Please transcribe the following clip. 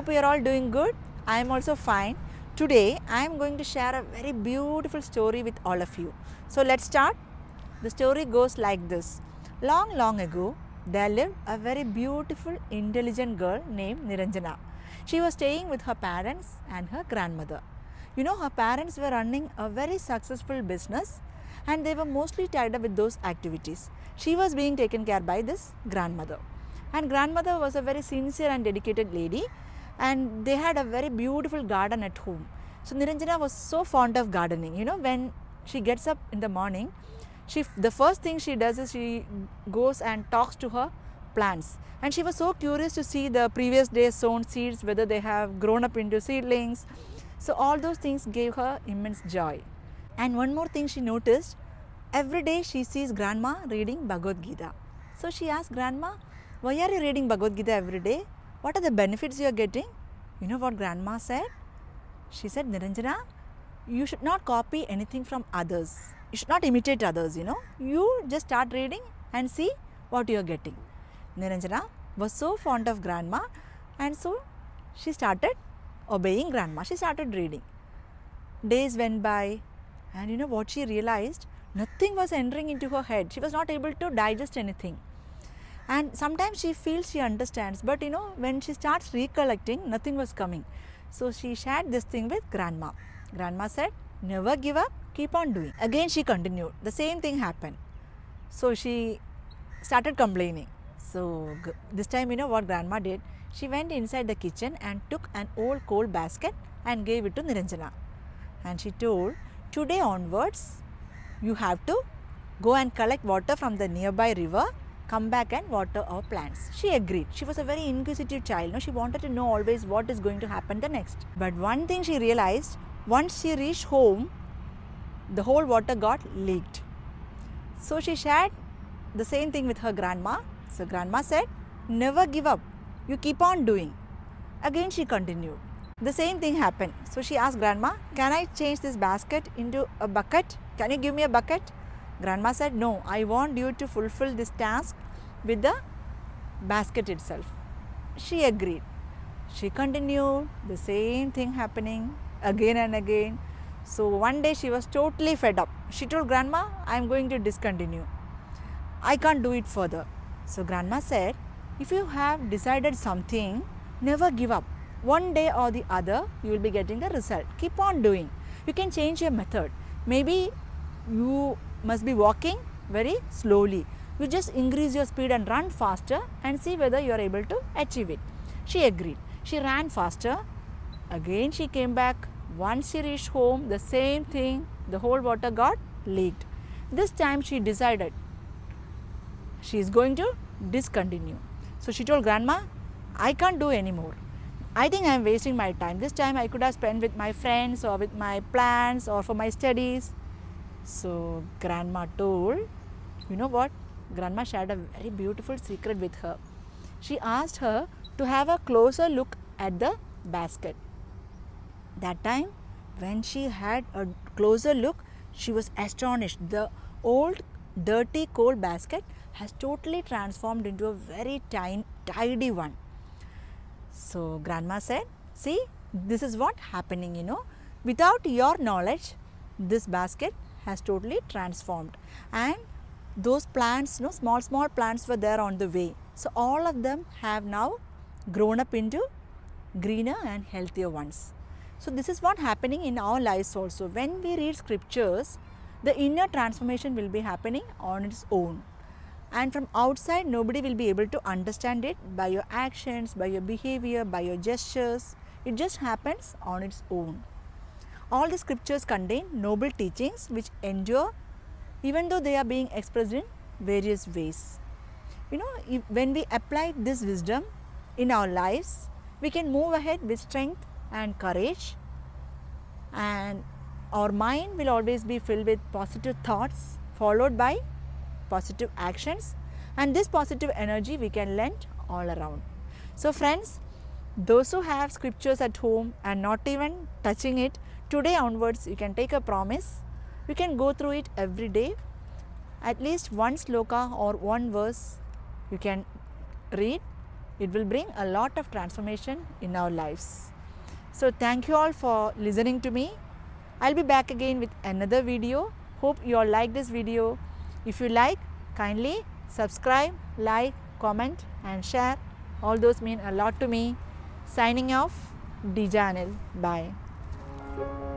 Hope you are all doing good. I am also fine. Today I am going to share a very beautiful story with all of you. So let's start. The story goes like this. Long, long ago, there lived a very beautiful, intelligent girl named Niranjana. She was staying with her parents and her grandmother. You know, her parents were running a very successful business and they were mostly tied up with those activities. She was being taken care by this grandmother. And grandmother was a very sincere and dedicated lady and they had a very beautiful garden at home. So Niranjana was so fond of gardening. You know, when she gets up in the morning, she the first thing she does is she goes and talks to her plants. And she was so curious to see the previous day sown seeds whether they have grown up into seedlings. So all those things gave her immense joy. And one more thing she noticed every day she sees grandma reading bhagavad gita. So she asked grandma why are you reading bhagavad gita every day what are the benefits you are getting? You know what grandma said? She said niranjana you should not copy anything from others. You should not imitate others you know. You just start reading and see what you are getting. Niranjana was so fond of grandma and so she started obeying grandma. She started reading. Days went by and you know what she realized? Nothing was entering into her head. She was not able to digest anything and sometimes she feels she understands but you know when she starts recollecting nothing was coming. So she shared this thing with grandma. Grandma said never give up keep on doing. Again she continued. The same thing happened. So she started complaining. So this time you know what grandma did? She went inside the kitchen and took an old coal basket and gave it to niranjana. And she told today onwards you have to go and collect water from the nearby river come back and water our plants. She agreed. She was a very inquisitive child no? She wanted to know always what is going to happen the next. But one thing she realized once she reached home the whole water got leaked. So she shared the same thing with her grandma. So grandma said never give up. You keep on doing. Again she continued. The same thing happened. So she asked grandma can i change this basket into a bucket? Can you give me a bucket grandma said no i want you to fulfill this task with the basket itself. She agreed. She continued the same thing happening again and again. So one day she was totally fed up. She told grandma i am going to discontinue. I can't do it further. So grandma said if you have decided something never give up. One day or the other you will be getting the result. Keep on doing. You can change your method. Maybe you must be walking very slowly. You just increase your speed and run faster and see whether you are able to achieve it. She agreed. She ran faster. Again she came back. Once she reached home the same thing. The whole water got leaked. This time she decided she is going to discontinue. So she told grandma i can't do anymore I think I am wasting my time. This time I could have spent with my friends or with my plans or for my studies. So grandma told, you know what? Grandma shared a very beautiful secret with her. She asked her to have a closer look at the basket. That time, when she had a closer look, she was astonished. The old dirty coal basket has totally transformed into a very tiny, tidy one. So grandma said, see, this is what happening, you know. Without your knowledge, this basket has totally transformed. And those plants, you know, small, small plants were there on the way. So all of them have now grown up into greener and healthier ones. So this is what happening in our lives also. When we read scriptures, the inner transformation will be happening on its own and from outside nobody will be able to understand it by your actions by your behavior by your gestures it just happens on its own all the scriptures contain noble teachings which endure even though they are being expressed in various ways you know when we apply this wisdom in our lives we can move ahead with strength and courage and our mind will always be filled with positive thoughts followed by positive actions and this positive energy we can lend all around. So friends, those who have scriptures at home and not even touching it, today onwards you can take a promise. You can go through it every day. At least one sloka or one verse you can read it will bring a lot of transformation in our lives. So, thank you all for listening to me. I'll be back again with another video. Hope you all like this video. If you like, kindly subscribe, like, comment and share. All those mean a lot to me. Signing off, Deeja Anil. Bye thank you.